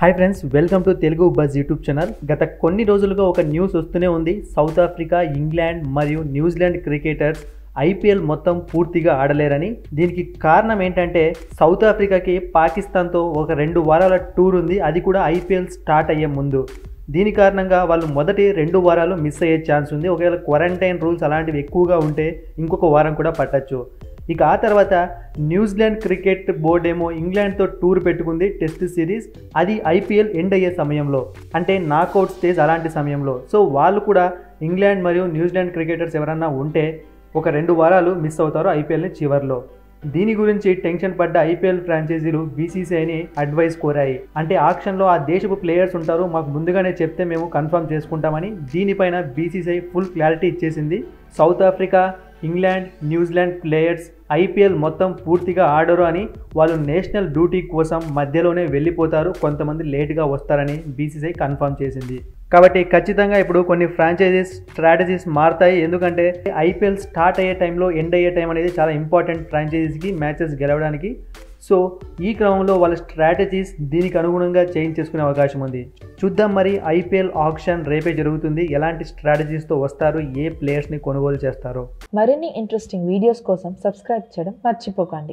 Hi friends welcome to Telugu buzz YouTube channel గత కొన్ని రోజులుగా ఒక న్యూస్ వస్తూనే ఉంది. సౌత్ ఆఫ్రికా ఇంగ్లాండ్ మరియు న్యూజిలాండ్ క్రికెటర్స్ ఐపీఎల్ మొత్తం పూర్తిగా ఆడలేరని. దీనికి కారణం ఏంటంటే సౌత్ ఆఫ్రికాకి పాకిస్తాన్తో ఒక రెండు వారాల టూర్ ఉంది. అది కూడా ఐపీఎల్ స్టార్ట్ అయ్యే ముందు. దీని కారణంగా వాళ్ళు మొదటి రెండు వారాలు మిస్ అయ్యే ఛాన్స్ ఉంది. ఒకవేళ క్వారంటైన్ రూల్స్ అలాంటివి ఎక్కువగా ఉంటే ఇంకొక వారం కూడా పట్టచ్చు. ఇక ఆ తర్వాత న్యూజిలాండ్ క్రికెట్ బోర్డు ఏమో ఇంగ్లాండ్తో టూర్ పెట్టుకుంది టెస్ట్ సిరీస్. అది ఐపీఎల్ ఎండ్ అయ్యే సమయంలో అంటే నాకౌట్ స్టేజ్ అలాంటి సమయంలో. సో వాళ్ళు కూడా ఇంగ్లాండ్ మరియు న్యూజిలాండ్ క్రికెటర్స్ ఎవరన్నా ఉంటే ఒక రెండు వారాలు మిస్ అవుతారు ఐపీఎల్ని చివర్లో. దీని గురించి టెన్షన్ పడ్డ ఐపీఎల్ ఫ్రాంచైజీలు బీసీసీఐని అడ్వైస్ కోరాయి. అంటే ఆక్షన్లో ఆ దేశపు ప్లేయర్స్ ఉంటారు మాకు ముందుగానే చెప్తే మేము కన్ఫర్మ్ చేసుకుంటామని దీనిపైన బీసీసీఐ ఫుల్ క్లారిటీ ఇచ్చేసింది south Africa England New Zealand players IPL మొత్తం పూర్తిగా ఆడరు అని వాళ్ళు నేషనల్ డ్యూటీ కోసం మధ్యలోనే వెళ్ళిపోతారు. కొంతమంది లేట్గా వస్తారని బీసీసీఐ కన్ఫర్మ్ చేసింది. కాబట్టి ఖచ్చితంగా ఇప్పుడు కొన్ని ఫ్రాంచైజీస్ స్ట్రాటజీస్ మారుతాయి. ఎందుకంటే ఐపీఎల్ స్టార్ట్ అయ్యే టైంలో ఎండ్ అయ్యే టైం అనేది చాలా ఇంపార్టెంట్ ఫ్రాంచైజీస్కి మ్యాచెస్ గెలవడానికి. సో ఈ క్రమంలో వాళ్ళ స్ట్రాటజీస్ దీనికి అనుగుణంగా చేంజ్ చేసుకునే అవకాశం ఉంది. చూద్దాం మరి ఐపీఎల్ ఆప్షన్ రేపే జరుగుతుంది. ఎలాంటి స్ట్రాటజీస్తో వస్తారు? ఏ ప్లేయర్స్ని కొనుగోలు చేస్తారో. మరిన్ని ఇంట్రెస్టింగ్ వీడియోస్ కోసం సబ్స్క్రైబ్ చేయడం మర్చిపోకండి.